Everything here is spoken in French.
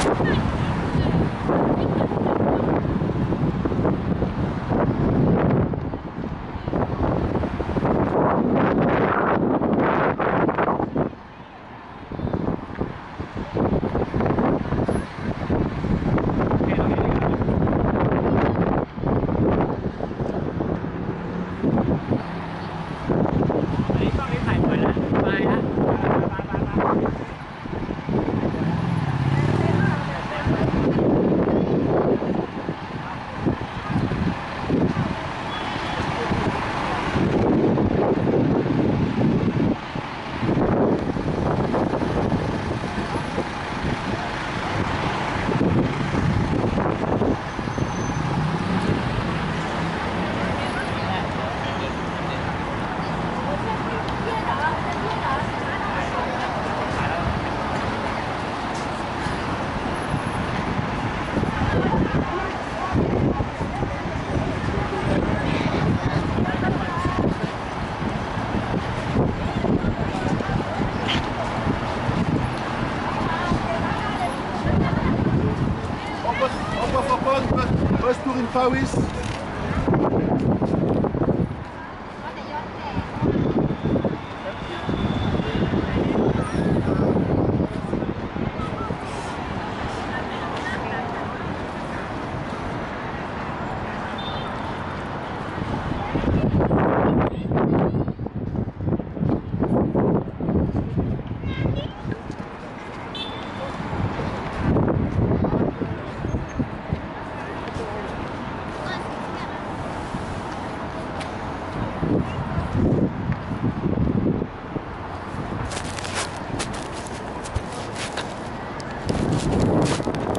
Come Was durch in Fawis. Thank you. Thank